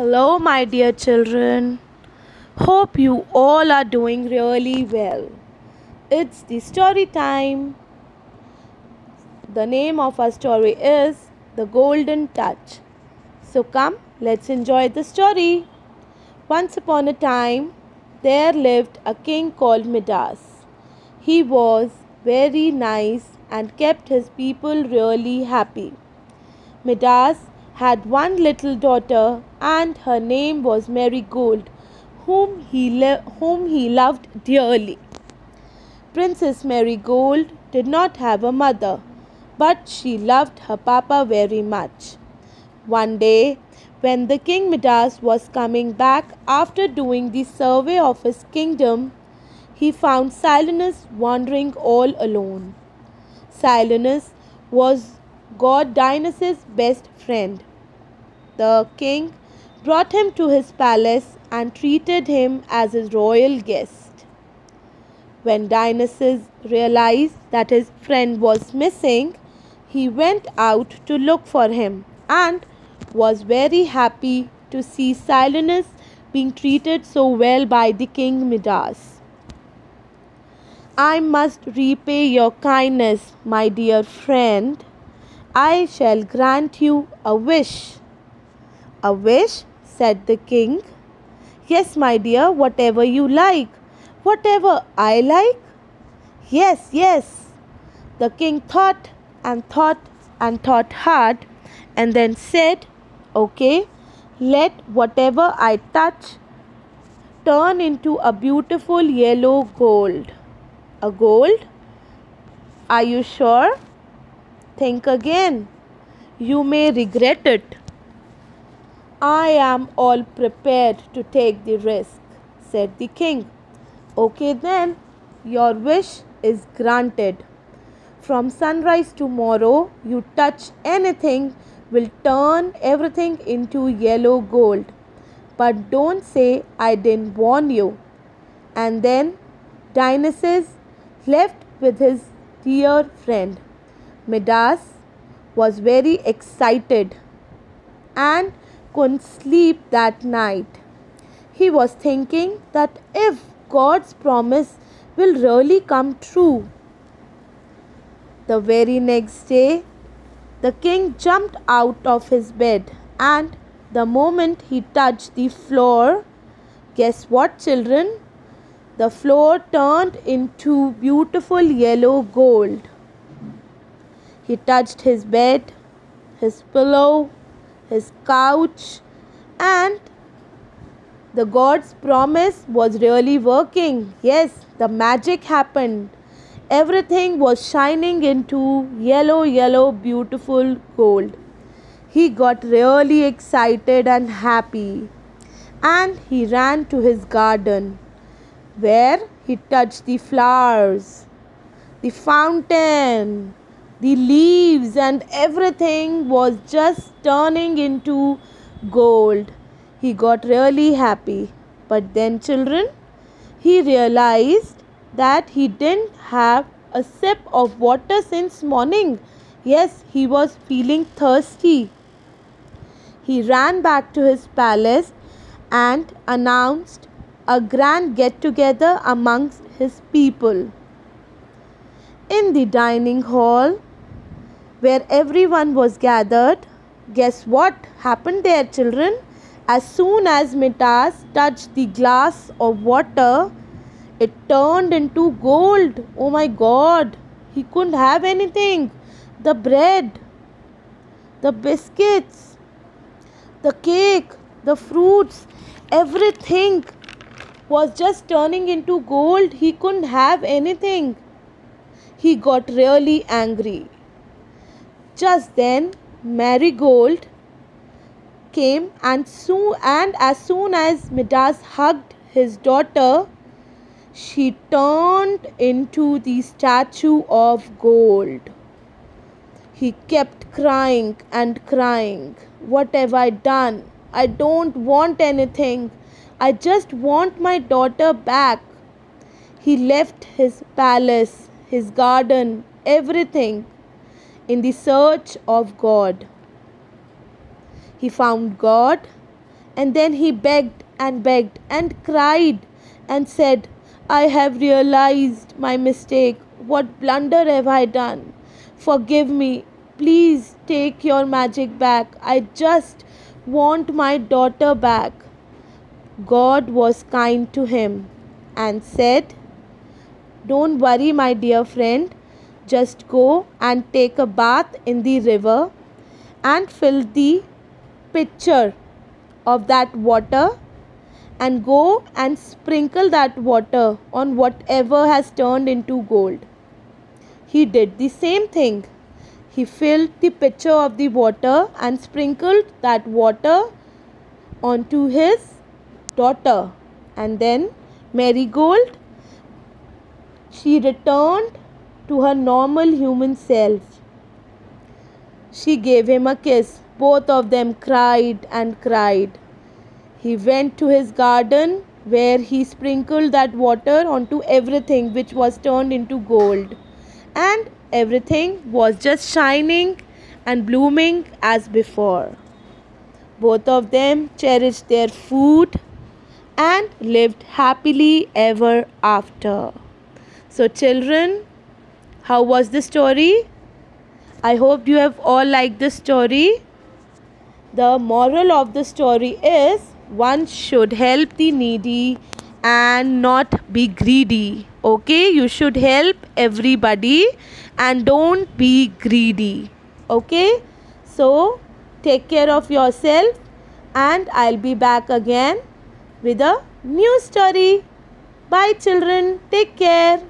Hello, my dear children. Hope you all are doing really well. It's the story time. The name of our story is The Golden Touch. So, come, let's enjoy the story. Once upon a time, there lived a king called Midas. He was very nice and kept his people really happy. Midas had one little daughter, and her name was Marigold, whom he, lo- whom he loved dearly. Princess Marigold did not have a mother, but she loved her papa very much. One day, when the king Midas was coming back after doing the survey of his kingdom, he found Silenus wandering all alone. Silenus was god Dionysus' best friend. The king brought him to his palace and treated him as his royal guest. When Dionysus realized that his friend was missing, he went out to look for him and was very happy to see Silenus being treated so well by the king Midas. I must repay your kindness, my dear friend. I shall grant you a wish. A wish? said the king. Yes, my dear, whatever you like. Whatever I like? Yes, yes. The king thought and thought and thought hard and then said, Okay, let whatever I touch turn into a beautiful yellow gold. A gold? Are you sure? Think again. You may regret it. I am all prepared to take the risk, said the king. Okay, then, your wish is granted. From sunrise tomorrow, you touch anything will turn everything into yellow gold. But don't say I didn't warn you. And then Dionysus left with his dear friend. Midas was very excited and couldn't sleep that night. He was thinking that if God's promise will really come true. The very next day, the king jumped out of his bed, and the moment he touched the floor, guess what, children? The floor turned into beautiful yellow gold. He touched his bed, his pillow, his couch, and the God's promise was really working. Yes, the magic happened. Everything was shining into yellow, yellow, beautiful gold. He got really excited and happy. And he ran to his garden where he touched the flowers, the fountain, the leaves, and everything was just turning into gold. He got really happy. But then, children, he realized that he didn't have a sip of water since morning. Yes, he was feeling thirsty. He ran back to his palace and announced a grand get together amongst his people. In the dining hall, where everyone was gathered, guess what happened there, children? As soon as Midas touched the glass of water, it turned into gold. Oh my god, he couldn't have anything. The bread, the biscuits, the cake, the fruits, everything was just turning into gold. He couldn't have anything. He got really angry. Just then, Marigold came and soon and as soon as Midas hugged his daughter, she turned into the statue of gold. He kept crying and crying. What have I done? I don't want anything. I just want my daughter back. He left his palace, his garden, everything in the search of God. He found God And then he begged and begged and cried and said, I have realized my mistake. What blunder have I done? Forgive me. Please take your magic back. I just want my daughter back. God was kind to him and said, Don't worry, my dear friend. Just go and take a bath in the river and fill the pitcher of that water and go and sprinkle that water on whatever has turned into gold. He did the same thing. He filled the pitcher of the water and sprinkled that water onto his daughter. And then Marigold, she returned to her normal human self. She gave him a kiss. Both of them cried and cried. He went to his garden where he sprinkled that water onto everything which was turned into gold. And everything was just shining and blooming as before. Both of them cherished their food and lived happily ever after. So, children, how was the story? I hope you have all liked the story. The moral of the story is one should help the needy and not be greedy. Okay, you should help everybody and don't be greedy. Okay, so take care of yourself and I'll be back again with a new story. Bye, children. Take care.